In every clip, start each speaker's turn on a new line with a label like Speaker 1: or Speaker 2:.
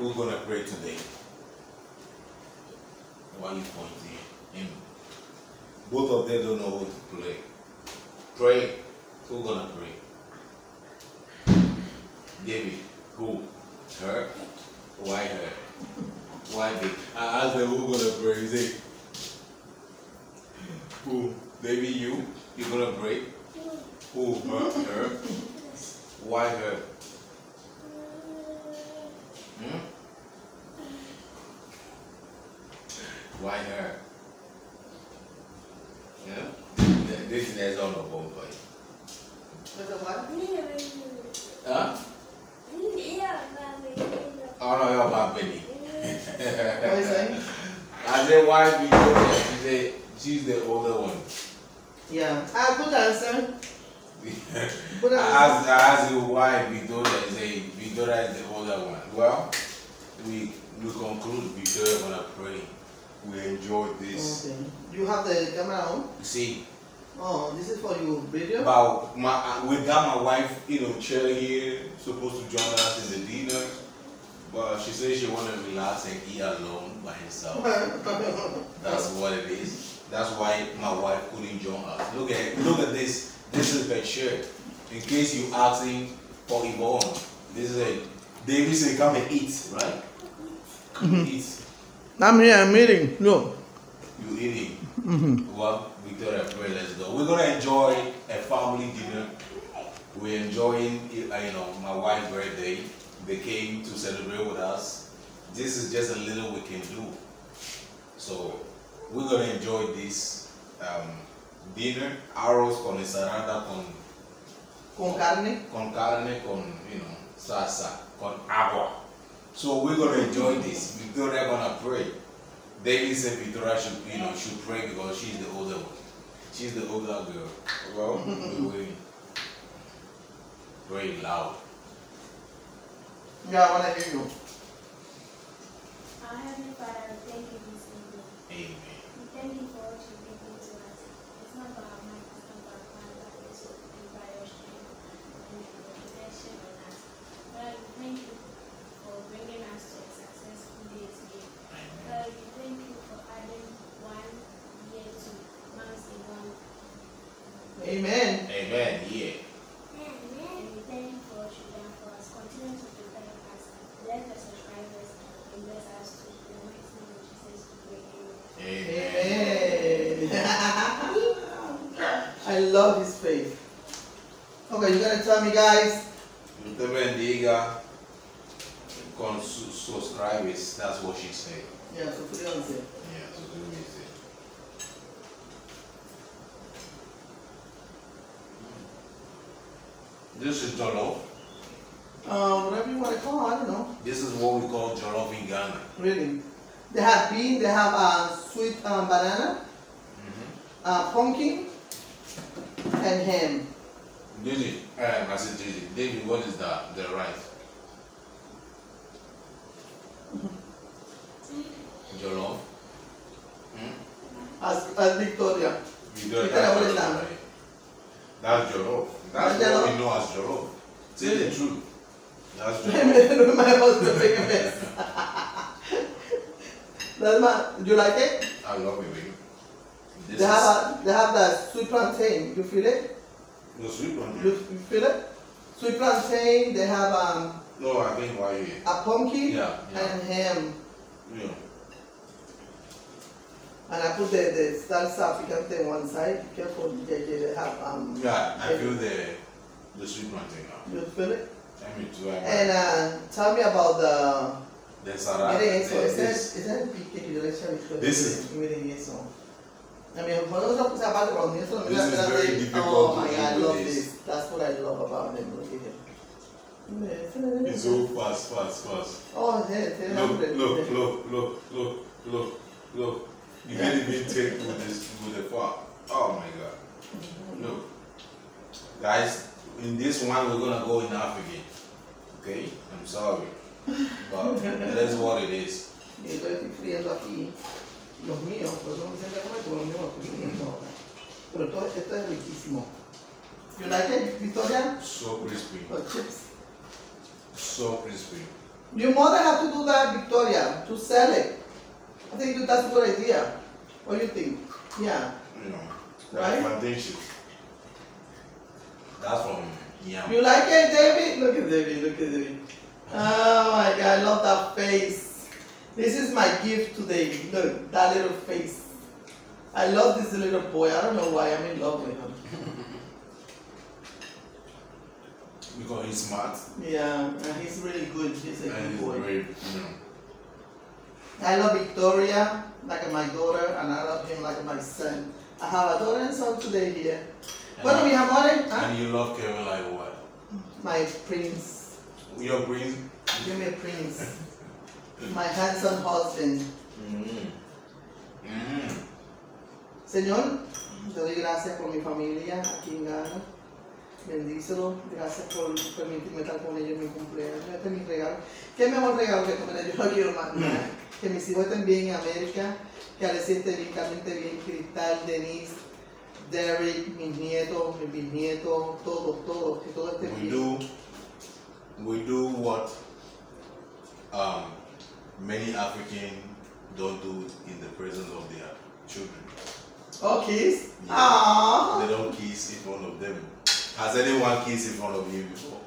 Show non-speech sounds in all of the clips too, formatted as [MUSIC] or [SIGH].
Speaker 1: we're gonna pray today. Why you pointing? Him. Both of them don't know what to pray. Pray. Who gonna pray? David. Who? Her. Why her? Why David? I asked them who gonna pray. He say, Who? Maybe you. You gonna pray? Who? Her. Her. Why her? Hmm? Why her? Yeah? Th- This is on the bone fight.
Speaker 2: With the what?
Speaker 1: Huh? Oh no, you're about Benny.
Speaker 2: What you saying?
Speaker 1: I said, why be older? She said, she's the older one.
Speaker 2: Yeah. Ah, good answer. [LAUGHS] Good
Speaker 1: I
Speaker 2: answer.
Speaker 1: asked, I asked you why Victoria is a Victoria is the older one. Well, we we conclude Victoria gonna pray. We enjoyed this.
Speaker 2: Okay. You have the camera on?
Speaker 1: You see,
Speaker 2: Oh, this is for you video?
Speaker 1: about my uh, we got my wife, you know, chair here, supposed to join us in the dinner, but she said she wanna relax and eat alone by herself. [LAUGHS] That's what it is. That's why my wife couldn't join us. Look at look at this. This is the shirt. In case you asking for Yvonne, this is a David say come and eat, right? Come and eat.
Speaker 2: I'm here, I'm eating. No.
Speaker 1: You eating. Well, Victoria, pray, let's go. We're gonna enjoy a family dinner. We're enjoying, uh, you know, my wife's birthday. They came to celebrate with us. This is just a little we can do. So we're gonna enjoy this um, dinner. Arroz con ensalada con
Speaker 2: Con carne?
Speaker 1: con carne, con, you know, salsa, con agua. So we're gonna enjoy this. Victoria gonna pray. David said Victoria should, you know, should pray because she's the older one. She's the older girl. Well, we're waiting. Pray loud.
Speaker 2: Yeah, I wanna hear you.
Speaker 3: Our Heavenly Father, we thank you this evening.
Speaker 1: Amen.
Speaker 3: We thank you for what you've given to us. It's not by our might, it's not by our power, but it's by your strength and your protection on us. Lord, we thank you for bringing us to a successful day today. Lord, we thank you for adding one year to months in one.
Speaker 2: Amen.
Speaker 1: Amen. Yeah.
Speaker 3: And we thank you for what you've done for us. Continue to protect us. Bless the subscribers and bless us too. In the mighty name of Jesus, we pray. Amen.
Speaker 1: Amen.
Speaker 2: Amen. I love his faith. Okay, you're gonna tell me, guys.
Speaker 1: Dios te bendiga con sus subscribers. That's what she said.
Speaker 2: Yeah, suscríbanse.
Speaker 1: Yeah, suscríbete. This is jollof.
Speaker 2: Uh, whatever you wanna call, I don't know.
Speaker 1: This is what we call jollof in Ghana.
Speaker 2: Really. They have bean, they have uh, sweet um, banana, uh, pumpkin, and ham.
Speaker 1: Didi, um, I said Didi. David, what is that? The rice. Jollof. Hmm?
Speaker 2: As, as Victoria.
Speaker 1: Don't that's jollof, right? That's jollof. That's
Speaker 2: That's
Speaker 1: what
Speaker 2: jollof.
Speaker 1: we know as jollof. Say the truth. That's
Speaker 2: My make a mess. That's my, do you like it?
Speaker 1: I love it,
Speaker 2: They
Speaker 1: is
Speaker 2: have, a, they have the sweet plantain. You feel it?
Speaker 1: the sweet plantain?
Speaker 2: You, you feel it? Sweet plantain, they have um,
Speaker 1: No, I think why you.
Speaker 2: a pumpkin
Speaker 1: Yeah, yeah.
Speaker 2: and ham.
Speaker 1: Yeah.
Speaker 2: And I put the, the salsa picante on one side. Careful, they they have um.
Speaker 1: Yeah, I feel the the sweet plantain now.
Speaker 2: You feel it?
Speaker 1: Let me too. I
Speaker 2: And uh, tell me about the.
Speaker 1: the salad.
Speaker 2: Miren eso,
Speaker 1: the-
Speaker 2: ese
Speaker 1: this-
Speaker 2: es, ese es el pique que yo le eché a Victoria.
Speaker 1: This is-
Speaker 2: I mean, eso puse aparte cuando niños se lo
Speaker 1: This is very difficult
Speaker 2: Oh my God, I love
Speaker 1: this.
Speaker 2: this. That's what I love about them. Look at him.
Speaker 1: It's so fast, fast, fast.
Speaker 2: Oh, yeah, tiene
Speaker 1: Look, look, look, look, look, look, look. You can't even take with this with the fork. Oh my god. Look. Guys, in this one we're gonna go in African. Okay? I'm sorry. But that's what it is.
Speaker 2: Estoy friendo aquí los míos, por no me siento comer los míos friendo ahora. Pero todo esto es riquísimo. You like it, Victoria?
Speaker 1: So crispy.
Speaker 2: Chips.
Speaker 1: Oh, so crispy.
Speaker 2: Your mother had to do that, Victoria, to sell it. I think that's a good idea. What do you think? Yeah.
Speaker 1: You know,
Speaker 2: Right?
Speaker 1: plantation. That's from Yam.
Speaker 2: You like it, David? Look at David, look at David. Oh my God, I love that face. This is my gift today. Look, that little face. I love this little boy. I don't know why I'm in love with him.
Speaker 1: Because he's smart
Speaker 2: Yeah, and he's really good. He's a
Speaker 1: and
Speaker 2: good boy.
Speaker 1: you know.
Speaker 2: I love Victoria like my daughter, and I love him like my son. I have a daughter and son today here. Bueno, mi amores, ¿ah?
Speaker 1: And you love Kelvin like what?
Speaker 2: my prince.
Speaker 1: Your prince?
Speaker 2: Give me a prince. My handsome husband.
Speaker 1: Mm. Mm.
Speaker 2: Señor, te doy gracias por mi familia aquí en Ghana. Bendícelo. Gracias por permitirme estar con ellos en mi cumpleaños. Este es mi regalo. ¿Qué mejor regalo que comer yo lo quiero mandar? Que mis hijos estén bien en América. Que Alessia esté bien, esté bien, Cristal, Denise, Derek, mis nietos, mis bisnietos, todos, todos. Que todo esté
Speaker 1: We
Speaker 2: bien.
Speaker 1: do, we do what um, many African don't do it in the presence of their children.
Speaker 2: Oh, kiss?
Speaker 1: Yeah.
Speaker 2: Aww.
Speaker 1: They don't kiss in front of them. Has anyone kissed in front of you before?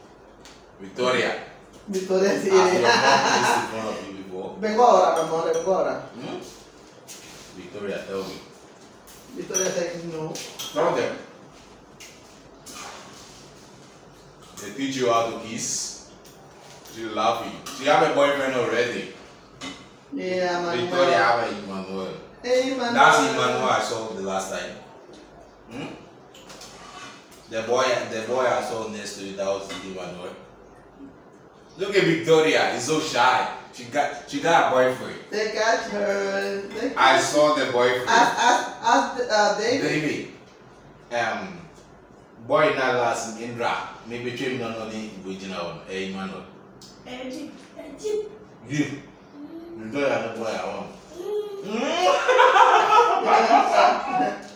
Speaker 1: Victoria,
Speaker 2: Victoria,
Speaker 1: has
Speaker 2: sí.
Speaker 1: your mom kissed in front of you before?
Speaker 2: Vengo ahora, mi amor, vengo ahora.
Speaker 1: Hmm? Victoria, tell me.
Speaker 2: Victoria said no.
Speaker 1: Tell them. They teach you how to kiss. She's laughing. She have a boyfriend already.
Speaker 2: Yeah, Manuel.
Speaker 1: Victoria have a Emmanuel.
Speaker 2: Hey, Manuel.
Speaker 1: That's Emmanuel I saw the last time. Hmm? The boy, the boy I saw next to you, that was Emmanuel. Look at Victoria, he's so shy. She got, she got a boyfriend.
Speaker 2: They got her. They
Speaker 1: I saw the boyfriend.
Speaker 2: Ask, ask, ask uh, David.
Speaker 1: David. Um, boy na last Indra. Maybe trim no no ni original eh Emmanuel.
Speaker 3: Egypt, Egypt.
Speaker 1: You. Victoria no boy I want.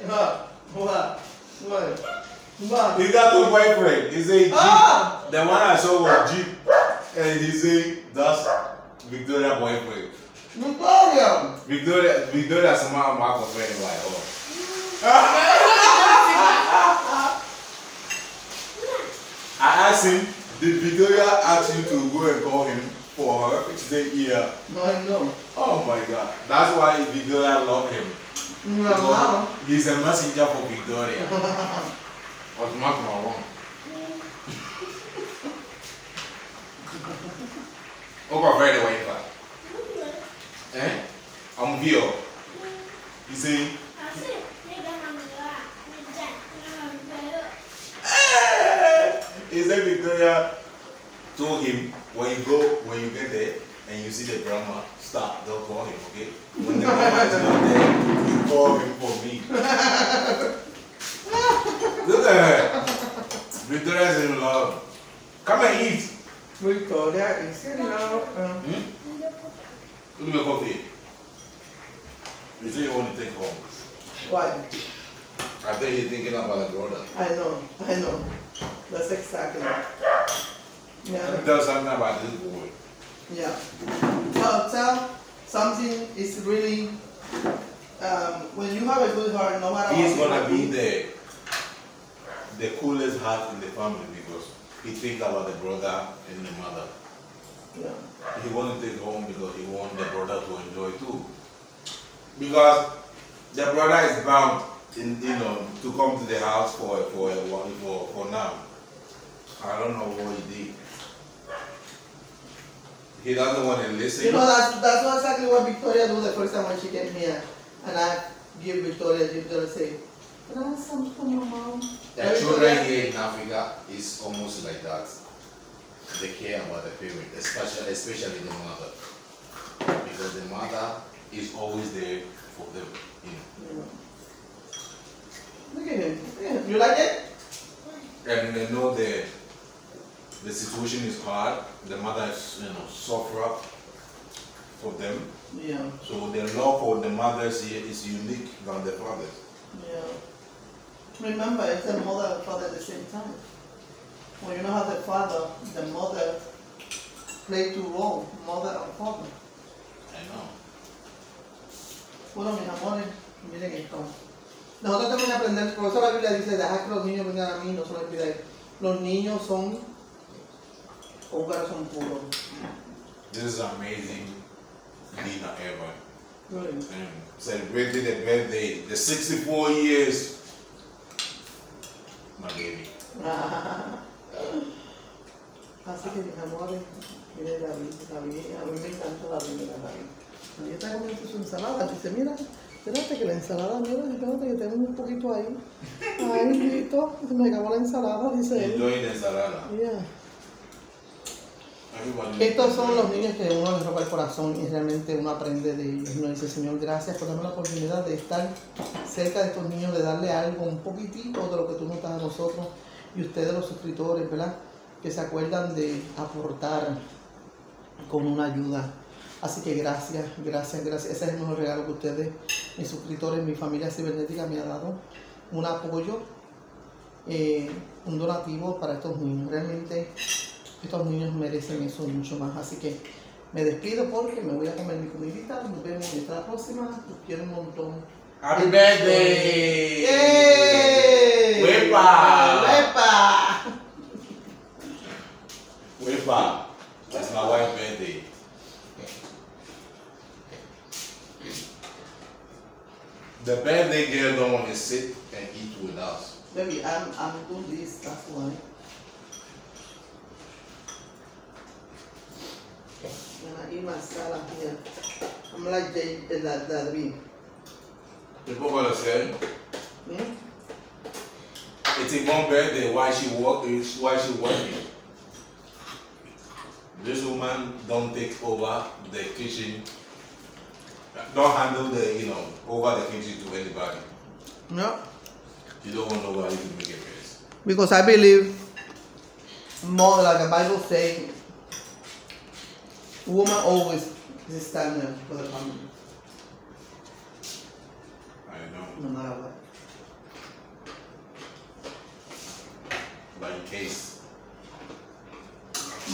Speaker 2: What? What? What? What?
Speaker 1: He got two boyfriend. He say Jeep.
Speaker 2: Ah!
Speaker 1: The one I saw was Jeep. And he say that's Victoria boyfriend.
Speaker 2: Victoria!
Speaker 1: Victoria, Victoria somehow mark of friend like oh. [LAUGHS] I asked him, did Victoria ask you to go and call him for her? She said, yeah.
Speaker 2: No, I know.
Speaker 1: Oh my god. That's why Victoria love him.
Speaker 2: No,
Speaker 1: Because he's a messenger for Victoria. [LAUGHS] What's mark my wrong? Over very way back. Eh? I'm Vio. You see?
Speaker 3: Así, mira, mamá, mira, mira,
Speaker 1: Eh, He said Victoria told him when you go, when you get there and you see the grandma, stop, don't call him, okay? When the grandma is not there, you call him for me. [LAUGHS] Look at her. Victoria's in love. Come and eat.
Speaker 2: Victoria is know. Um,
Speaker 1: Hmm? Look at the coffee. You say you want to take home.
Speaker 2: why?
Speaker 1: I think you're thinking about the brother.
Speaker 2: I know. I know. That's exactly. Yeah.
Speaker 1: Tell something about this boy.
Speaker 2: Yeah. Tell, tell something is really. Um, when you have a good heart, no matter
Speaker 1: He's gonna be the the coolest heart in the family because he thinks about the brother and the mother.
Speaker 2: Yeah.
Speaker 1: He want to take home because he want the brother to enjoy too. Because the brother is bound in you know to come to the house for for for for now. I don't know what he did. He doesn't want to listen.
Speaker 2: You know, that's, that's exactly what Victoria do the first time when she came here. And I give Victoria, Victoria say, can I have some for my mom?
Speaker 1: The children here in Africa is almost like that. They care about the parent, especially especially the mother, because the mother is always there for them. You know.
Speaker 2: Yeah. Look at him. Look at him. You like it?
Speaker 1: And they know the the situation is hard. The mother is you know suffer for them.
Speaker 2: Yeah.
Speaker 1: So the love for the mothers here is unique than the fathers.
Speaker 2: Yeah. Remember, it's a mother and father at the same time. When you know how the father, the mother play two roles, mother and father.
Speaker 1: I know.
Speaker 2: Bueno, mis amores, miren esto. Nosotros que aprender, por eso la Biblia dice, deja que los niños vengan a mí, no se lo olvidéis. Los niños son con un corazón puro.
Speaker 1: This is amazing dinner ever.
Speaker 2: Really.
Speaker 1: And celebrating the birthday, the 64 years. My baby. [LAUGHS]
Speaker 2: Así que mis amores, mire David, David, a mí me encanta la Biblia, David. David está comiendo su ensalada, dice, mira, espérate que la ensalada, mira, espérate que tengo un poquito ahí. Ay, listo, se me acabó la ensalada, dice él.
Speaker 1: Enjoying the ensalada.
Speaker 2: Yeah. Estos son los niños que uno les roba el corazón y realmente uno aprende de ellos. Uno dice, Señor, gracias por darme la oportunidad de estar cerca de estos niños, de darle algo, un poquitito de lo que tú nos das a nosotros y ustedes los suscriptores, ¿verdad? Que se acuerdan de aportar con una ayuda. Así que gracias, gracias, gracias. Ese es el mejor regalo que ustedes, mis suscriptores, mi familia cibernética me ha dado. Un apoyo, eh, un donativo para estos niños. Realmente estos niños merecen eso y mucho más. Así que me despido porque me voy a comer mi comidita. Nos vemos en esta próxima. Los quiero un montón.
Speaker 1: Happy birthday!
Speaker 2: ¡Yay!
Speaker 1: ¡Huepa!
Speaker 2: ¡Huepa!
Speaker 1: Wepa. It's my wife's birthday. The birthday girl don't want to sit and eat with us.
Speaker 2: Baby, I'm, I'm doing this, that's why. Uh, that, that me.
Speaker 1: People gonna say
Speaker 2: Hmm?
Speaker 1: it's a one birthday. Why she work? Why she working? This woman don't take over the kitchen. Don't handle the you know over the kitchen to anybody.
Speaker 2: No.
Speaker 1: You don't want nobody to make a mess.
Speaker 2: Because I believe more like the Bible say woman always is standing for the family,
Speaker 1: I know.
Speaker 2: no matter what.
Speaker 1: In case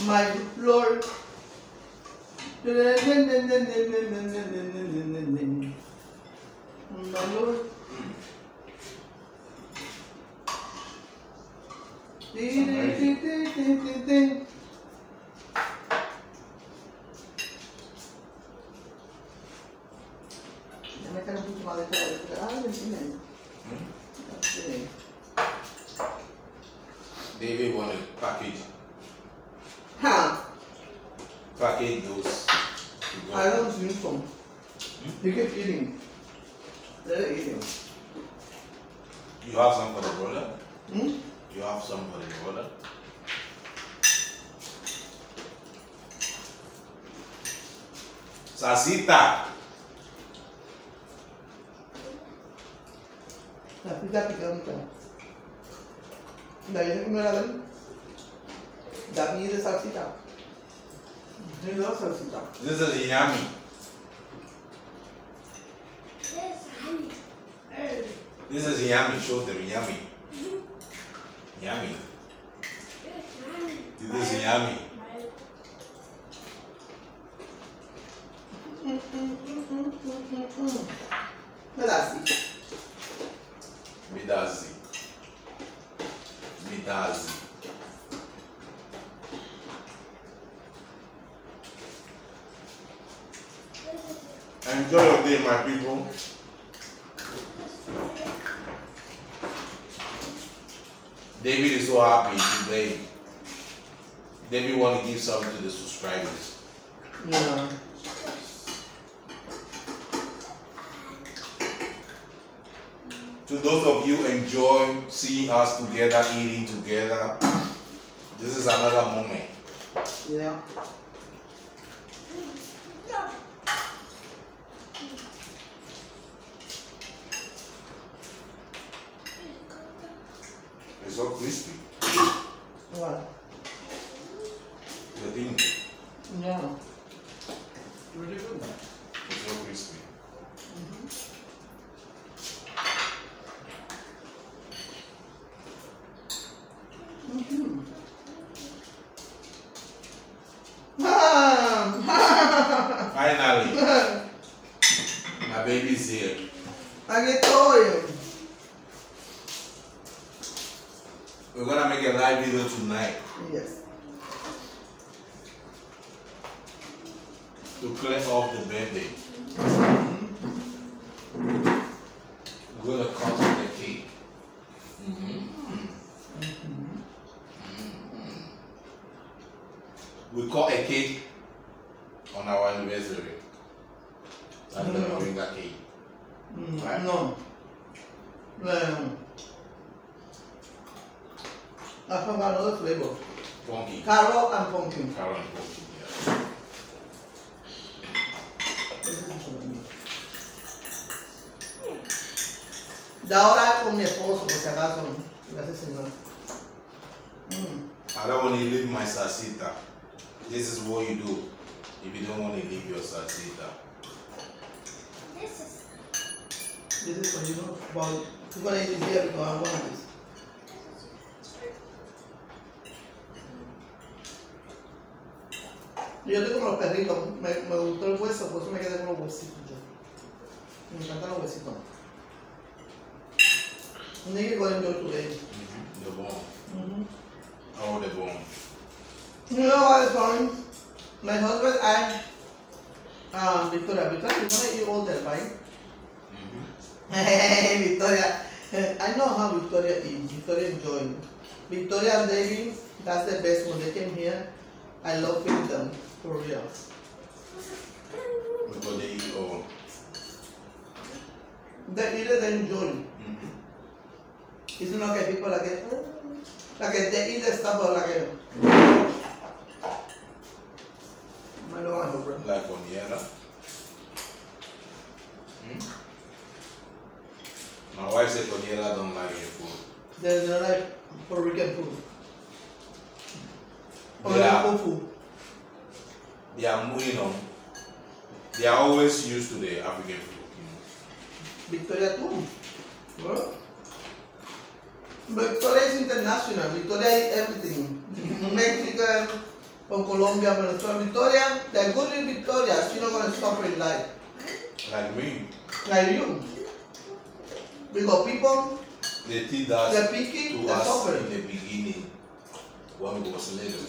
Speaker 2: My Lord. My Lord. Déjame echar un poquito más de esta- le enseñé. Sí.
Speaker 1: David want to package
Speaker 2: Huh.
Speaker 1: package those.
Speaker 2: I don't think so. He keep eating. Let it eat him.
Speaker 1: You have some for the brother?
Speaker 2: Hmm?
Speaker 1: You have some for the brother? Sasita.
Speaker 2: La pizza picante. David se comió la de él. David de salsita. Yo no salsita.
Speaker 1: This is yummy.
Speaker 3: Yes, honey. Hey.
Speaker 1: This is yummy. Show them yummy. Yummy.
Speaker 3: Yes, honey.
Speaker 1: This is yummy.
Speaker 3: My
Speaker 2: Mm, mm, mm, mm, mm, mm, mm. Pedaço.
Speaker 1: Midazi. Midazi. Enjoy your day, my people. David is so happy today. David to something to the subscribers.
Speaker 2: Yeah.
Speaker 1: To those of you enjoy seeing us together, eating together, this is another moment.
Speaker 2: Yeah.
Speaker 1: It's so crispy.
Speaker 2: What?
Speaker 1: The thing
Speaker 2: Yeah. Really good.
Speaker 1: is so crispy.
Speaker 2: Ah! Aquí estoy.
Speaker 1: We're gonna make a live video tonight
Speaker 2: Yes.
Speaker 1: to clear off the birthday.
Speaker 2: De ahora con mi esposo, por si acaso. Gracias, Señor. Mm.
Speaker 1: I don't want to leave my salsita. This is what you do if you don't want to leave your salsita.
Speaker 3: This is
Speaker 2: This is for you know, but you're gonna eat it here because I want this. Yo estoy como los perritos, me, me gustó el hueso, por eso me quedé con los huesitos. Me encantan los huesitos. Nigga gonna enjoy today.
Speaker 1: The bone.
Speaker 2: Mm-hmm.
Speaker 1: Oh, the bone.
Speaker 2: You know what is funny? My husband and um, Victoria, [LAUGHS] Victoria, gonna eat all that, right? [LAUGHS]
Speaker 1: hmm
Speaker 2: Hey, Victoria. I know how Victoria is. Victoria enjoy. Victoria and David, that's the best one. they came here. I love feeding them, for real.
Speaker 1: Because they eat all.
Speaker 2: They eat it, they enjoy.
Speaker 1: hmm
Speaker 2: It's not like people like like they eat the stuff but like it. I don't want to bro.
Speaker 1: Like on the other. Hmm? My wife said Coniera don't like your food.
Speaker 2: They're, they're like Puerto Rican food. Or
Speaker 1: Yeah.
Speaker 2: food.
Speaker 1: They are, you know, they are always used to the African food. You
Speaker 2: Victoria too. Well, Victoria is international. Victoria is everything. [LAUGHS] Mexican, from Colombia, Venezuela. Victoria, the good in Victoria, she's not gonna suffer in life.
Speaker 1: Like me,
Speaker 2: Like you. Because people,
Speaker 1: they did that
Speaker 2: they're picky,
Speaker 1: to
Speaker 2: they're
Speaker 1: us
Speaker 2: suffering.
Speaker 1: in the beginning when we was little.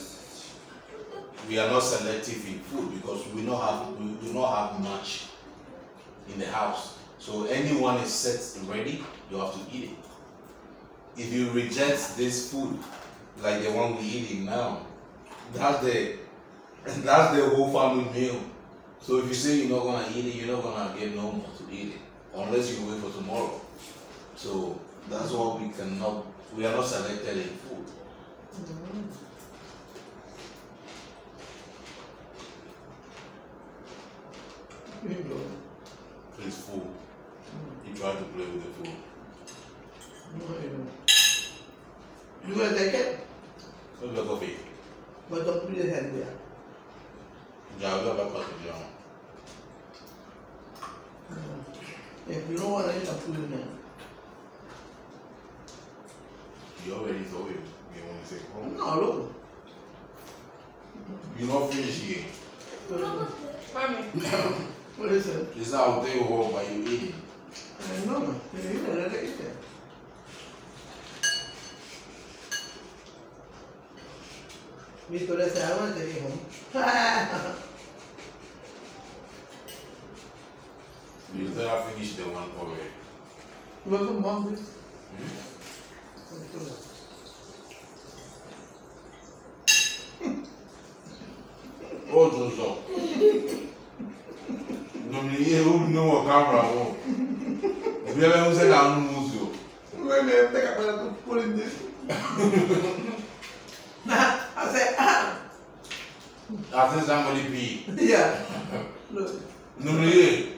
Speaker 1: We are not selective in food because we not have we do not have much in the house. So anyone is set and ready, you have to eat it. If you reject this food, like the one we eating now, that's the that's the whole family meal. So if you say you're not gonna eat it, you're not gonna get no more to eat it unless you wait for tomorrow. So that's why we cannot we are not selected in food.
Speaker 2: Mm. It.
Speaker 1: It's food. You try to play with the food.
Speaker 2: No, you gonna take it,
Speaker 1: So look of it.
Speaker 2: but don't put your hand there.
Speaker 1: Jaga ba pa to jam.
Speaker 2: If you don't want to eat, I'll put it in.
Speaker 1: You already told him. You want to say, oh,
Speaker 2: No, look.
Speaker 1: you not finish yet.
Speaker 2: What is it?
Speaker 1: How they go by you eating.
Speaker 2: Eh, No, no, you eat it, let it eat it. Victoria se algo te dijo.
Speaker 1: You tell I finish the one already.
Speaker 2: Welcome, mom, please.
Speaker 1: Hmm?
Speaker 2: Victoria.
Speaker 1: Oh, Jojo. No me ye who know a camera. Oh. If you ever say that, I'm museo.
Speaker 2: When they take up to pulling this. I said, ah,
Speaker 1: I think somebody pee.
Speaker 2: yeah. Look.
Speaker 1: No me ye.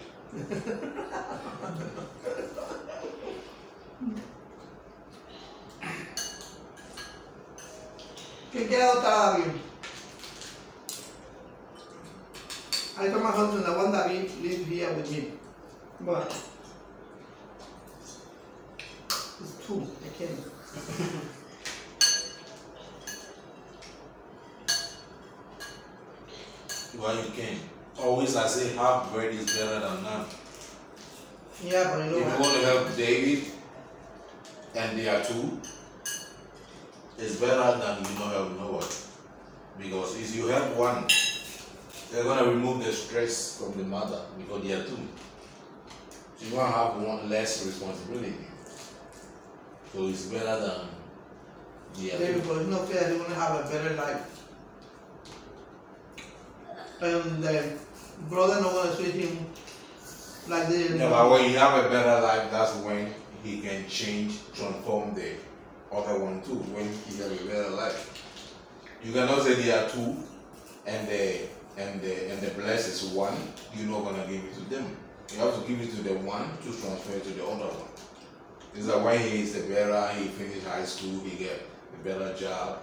Speaker 2: ¿Quién quiere adoptar a David? I told my husband I want David live here with me. But it's two, I can't.
Speaker 1: Why you can? Always I say half bread is better than none.
Speaker 2: Yeah, but you know
Speaker 1: If you want to help David and they are two, it's better than you not help no one. Because if you help one, they're gonna remove the stress from the mother because they are two. So you're gonna have one less responsibility. So it's better than the other.
Speaker 2: But it's not fair. They're gonna have a better life. And the brother not gonna treat him like this.
Speaker 1: Yeah, but when you have a better life, that's when he can change, transform the other one too. When he have a better life, you cannot say there are two, and the and the and the bless is one. You're not gonna give it to them. You have to give it to the one to transfer it to the other one. It's that when he is the better, he finish high school, he get a better job.